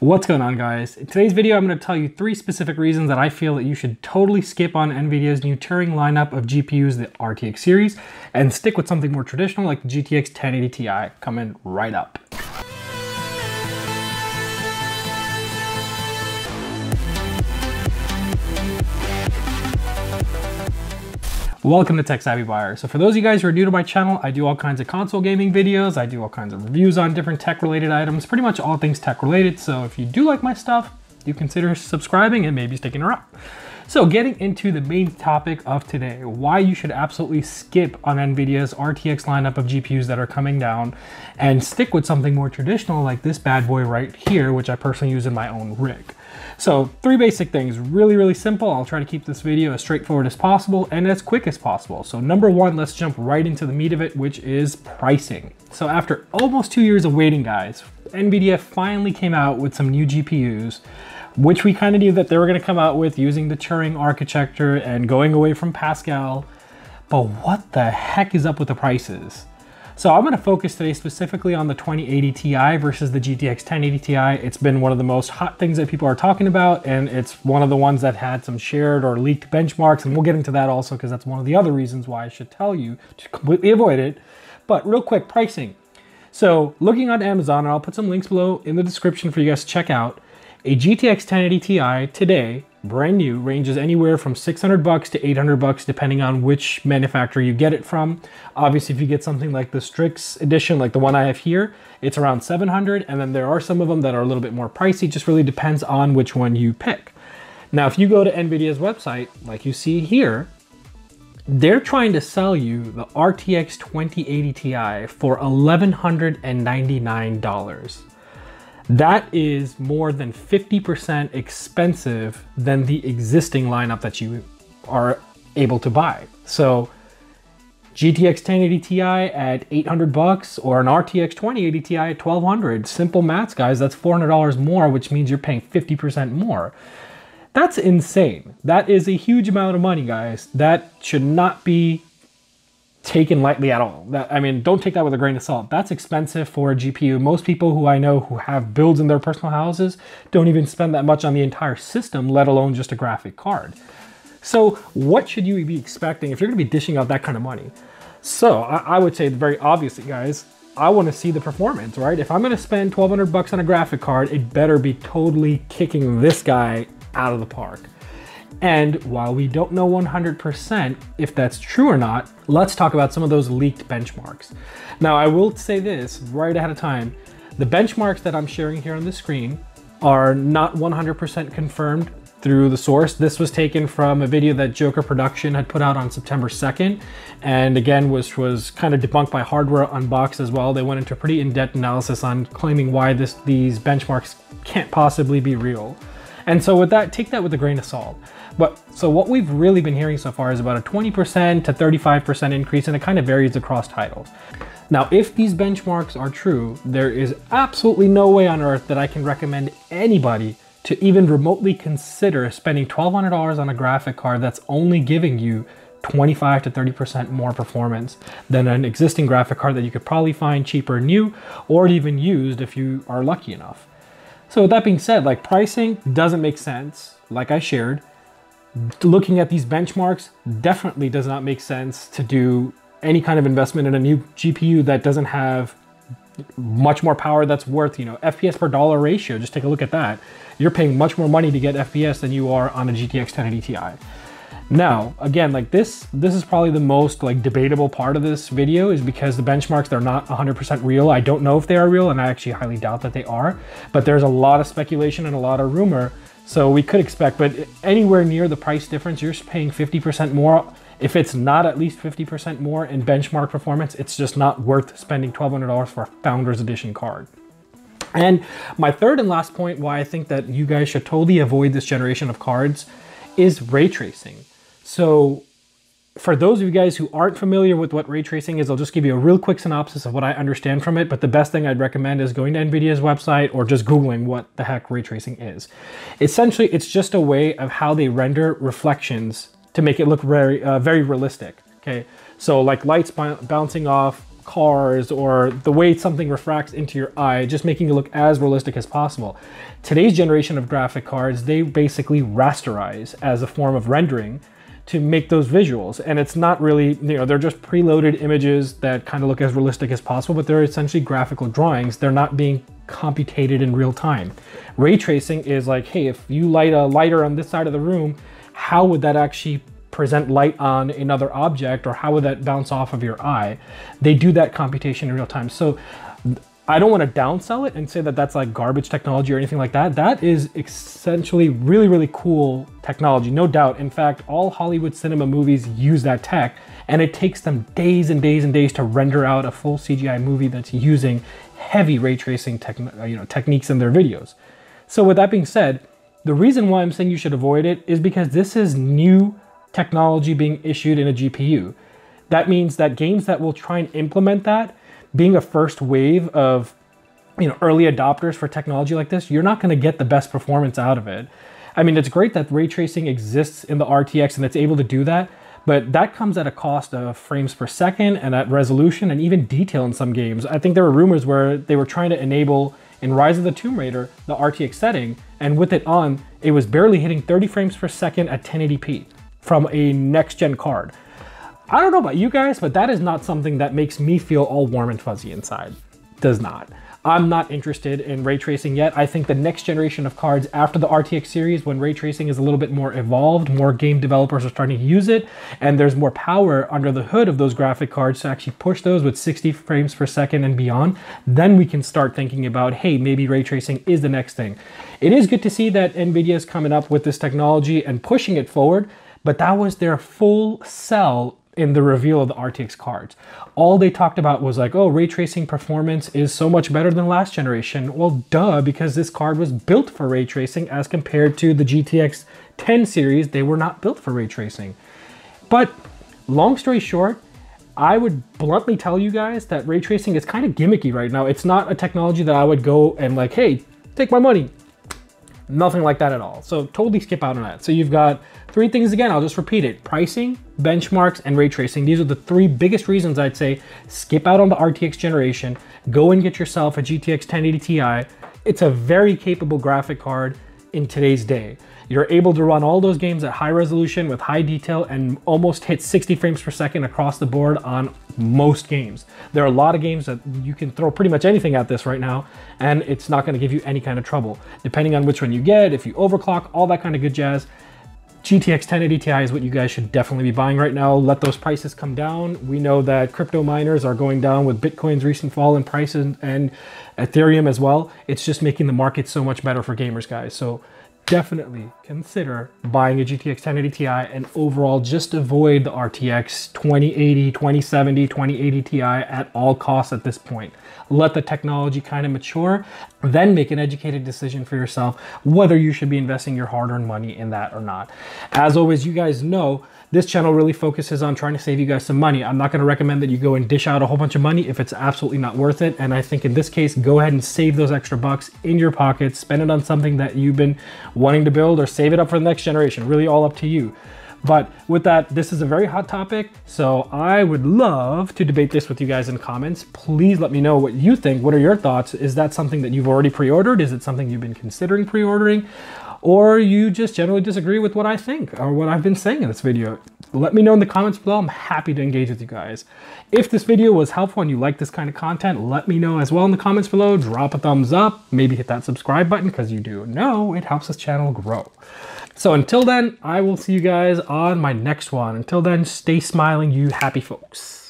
What's going on guys? In today's video, I'm going to tell you three specific reasons that I feel that you should totally skip on NVIDIA's new Turing lineup of GPUs, the RTX series, and stick with something more traditional like the GTX 1080 Ti coming right up. Welcome to Tech Savvy Buyer. So for those of you guys who are new to my channel, I do all kinds of console gaming videos. I do all kinds of reviews on different tech related items, pretty much all things tech related. So if you do like my stuff, do consider subscribing and maybe sticking around. So getting into the main topic of today, why you should absolutely skip on NVIDIA's RTX lineup of GPUs that are coming down and stick with something more traditional like this bad boy right here, which I personally use in my own rig. So three basic things, really, really simple. I'll try to keep this video as straightforward as possible and as quick as possible. So number one, let's jump right into the meat of it, which is pricing. So after almost two years of waiting, guys, NVIDIA finally came out with some new GPUs which we kind of knew that they were going to come out with using the Turing architecture and going away from Pascal. But what the heck is up with the prices? So I'm going to focus today specifically on the 2080 Ti versus the GTX 1080 Ti. It's been one of the most hot things that people are talking about, and it's one of the ones that had some shared or leaked benchmarks, and we'll get into that also because that's one of the other reasons why I should tell you to completely avoid it. But real quick, pricing. So looking on Amazon, and I'll put some links below in the description for you guys to check out, a GTX 1080 Ti today, brand new, ranges anywhere from 600 bucks to 800 bucks depending on which manufacturer you get it from. Obviously, if you get something like the Strix edition, like the one I have here, it's around 700, and then there are some of them that are a little bit more pricey, just really depends on which one you pick. Now, if you go to NVIDIA's website, like you see here, they're trying to sell you the RTX 2080 Ti for $1,199. That is more than 50% expensive than the existing lineup that you are able to buy. So GTX 1080 Ti at 800 bucks or an RTX 2080 Ti at 1200. Simple maths, guys, that's $400 more, which means you're paying 50% more. That's insane. That is a huge amount of money, guys. That should not be taken lightly at all. That, I mean, don't take that with a grain of salt. That's expensive for a GPU. Most people who I know who have builds in their personal houses don't even spend that much on the entire system, let alone just a graphic card. So what should you be expecting if you're gonna be dishing out that kind of money? So I, I would say very obviously, guys, I wanna see the performance, right? If I'm gonna spend 1200 bucks on a graphic card, it better be totally kicking this guy out of the park. And while we don't know 100% if that's true or not, let's talk about some of those leaked benchmarks. Now, I will say this right ahead of time. The benchmarks that I'm sharing here on the screen are not 100% confirmed through the source. This was taken from a video that Joker Production had put out on September 2nd. And again, which was kind of debunked by Hardware Unboxed as well. They went into a pretty in-depth analysis on claiming why this, these benchmarks can't possibly be real. And so with that, take that with a grain of salt. But so what we've really been hearing so far is about a 20% to 35% increase and it kind of varies across titles. Now, if these benchmarks are true, there is absolutely no way on earth that I can recommend anybody to even remotely consider spending $1,200 on a graphic card that's only giving you 25 to 30% more performance than an existing graphic card that you could probably find cheaper new or even used if you are lucky enough. So with that being said, like pricing doesn't make sense, like I shared. Looking at these benchmarks definitely does not make sense to do any kind of investment in a new GPU that doesn't have much more power that's worth, you know, FPS per dollar ratio. Just take a look at that. You're paying much more money to get FPS than you are on a GTX 1080 Ti. Now, again, like this, this is probably the most like debatable part of this video is because the benchmarks, they're not 100% real. I don't know if they are real and I actually highly doubt that they are, but there's a lot of speculation and a lot of rumor. So we could expect, but anywhere near the price difference, you're paying 50% more. If it's not at least 50% more in benchmark performance, it's just not worth spending $1,200 for a Founders Edition card. And my third and last point why I think that you guys should totally avoid this generation of cards is ray tracing. So for those of you guys who aren't familiar with what ray tracing is, I'll just give you a real quick synopsis of what I understand from it. But the best thing I'd recommend is going to NVIDIA's website or just Googling what the heck ray tracing is. Essentially, it's just a way of how they render reflections to make it look very, uh, very realistic. Okay, so like lights bouncing off cars or the way something refracts into your eye, just making it look as realistic as possible. Today's generation of graphic cards, they basically rasterize as a form of rendering to make those visuals. And it's not really, you know, they're just preloaded images that kind of look as realistic as possible, but they're essentially graphical drawings. They're not being computated in real time. Ray tracing is like, hey, if you light a lighter on this side of the room, how would that actually present light on another object or how would that bounce off of your eye? They do that computation in real time. So I don't want to downsell it and say that that's like garbage technology or anything like that. That is essentially really, really cool technology, no doubt. In fact, all Hollywood cinema movies use that tech and it takes them days and days and days to render out a full CGI movie that's using heavy ray tracing uh, you know, techniques in their videos. So with that being said, the reason why I'm saying you should avoid it is because this is new technology being issued in a GPU. That means that games that will try and implement that being a first wave of you know early adopters for technology like this, you're not going to get the best performance out of it. I mean, it's great that ray tracing exists in the RTX and it's able to do that, but that comes at a cost of frames per second and at resolution and even detail in some games. I think there were rumors where they were trying to enable in Rise of the Tomb Raider the RTX setting, and with it on, it was barely hitting 30 frames per second at 1080p from a next gen card. I don't know about you guys, but that is not something that makes me feel all warm and fuzzy inside. Does not. I'm not interested in ray tracing yet. I think the next generation of cards after the RTX series, when ray tracing is a little bit more evolved, more game developers are starting to use it, and there's more power under the hood of those graphic cards to actually push those with 60 frames per second and beyond, then we can start thinking about, hey, maybe ray tracing is the next thing. It is good to see that NVIDIA is coming up with this technology and pushing it forward, but that was their full sell in the reveal of the RTX cards. All they talked about was like, oh, ray tracing performance is so much better than last generation. Well, duh, because this card was built for ray tracing as compared to the GTX 10 series, they were not built for ray tracing. But long story short, I would bluntly tell you guys that ray tracing is kind of gimmicky right now. It's not a technology that I would go and like, hey, take my money. Nothing like that at all. So totally skip out on that. So you've got three things again, I'll just repeat it. Pricing, benchmarks, and ray tracing. These are the three biggest reasons I'd say skip out on the RTX generation, go and get yourself a GTX 1080 Ti. It's a very capable graphic card in today's day. You're able to run all those games at high resolution with high detail and almost hit 60 frames per second across the board on most games. There are a lot of games that you can throw pretty much anything at this right now and it's not gonna give you any kind of trouble. Depending on which one you get, if you overclock, all that kind of good jazz, GTX 1080 Ti is what you guys should definitely be buying right now. Let those prices come down. We know that crypto miners are going down with Bitcoin's recent fall in prices and Ethereum as well. It's just making the market so much better for gamers, guys. So definitely consider buying a GTX 1080 Ti and overall just avoid the RTX 2080, 2070, 2080 Ti at all costs at this point. Let the technology kind of mature, then make an educated decision for yourself whether you should be investing your hard-earned money in that or not. As always, you guys know this channel really focuses on trying to save you guys some money. I'm not going to recommend that you go and dish out a whole bunch of money if it's absolutely not worth it. And I think in this case, go ahead and save those extra bucks in your pocket, spend it on something that you've been wanting to build or save it up for the next generation. Really all up to you. But with that, this is a very hot topic, so I would love to debate this with you guys in comments. Please let me know what you think. What are your thoughts? Is that something that you've already pre-ordered? Is it something you've been considering pre-ordering? Or you just generally disagree with what I think or what I've been saying in this video. Let me know in the comments below. I'm happy to engage with you guys. If this video was helpful and you like this kind of content, let me know as well in the comments below. Drop a thumbs up, maybe hit that subscribe button because you do know it helps this channel grow. So until then, I will see you guys on my next one. Until then, stay smiling, you happy folks.